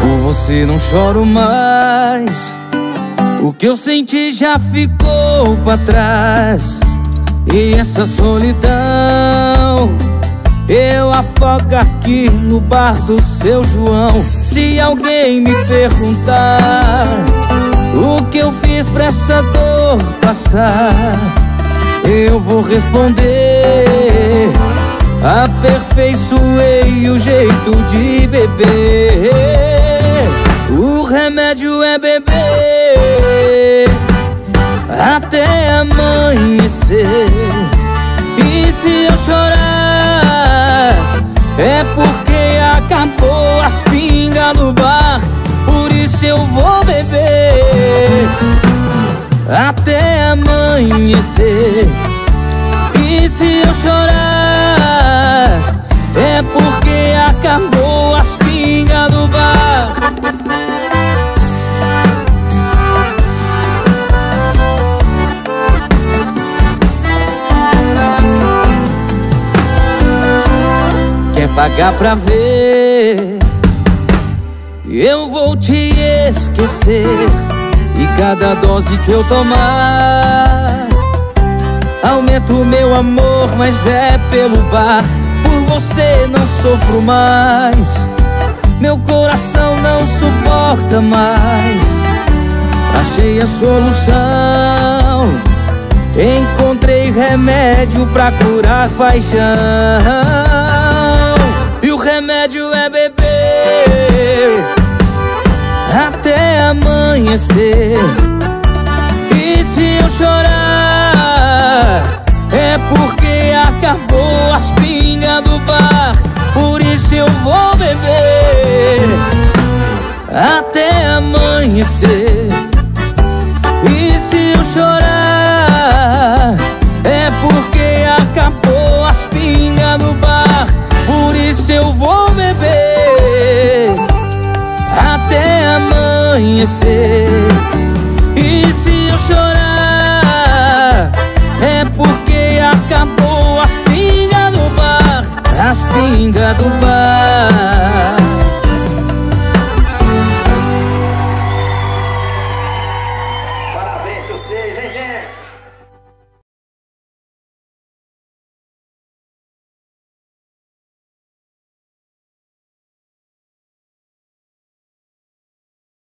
Por você não choro mais. O que eu senti já ficou pra trás. E essa solidão eu afogo aqui no bar do seu João. Se alguém me perguntar eu fiz pra essa dor passar, eu vou responder. Aperfeiçoei o jeito de beber. O remédio é beber até amanhecer. E se eu chorar, é porque acabou até amanhecer. E se eu chorar, é porque acabou as pingas do bar. Quer pagar pra ver? Eu vou te esquecer. E cada dose que eu tomar Aumento meu amor, mas é pelo bar. Por você não sofro mais. Meu coração não suporta mais. Achei a solução. Encontrei remédio pra curar paixão. E o remédio é beber E se eu chorar É porque acabou as pingas do bar. Por isso eu vou beber Até amanhecer. E se eu chorar É porque acabou as pingas no bar. Por isso eu vou beber chega do bar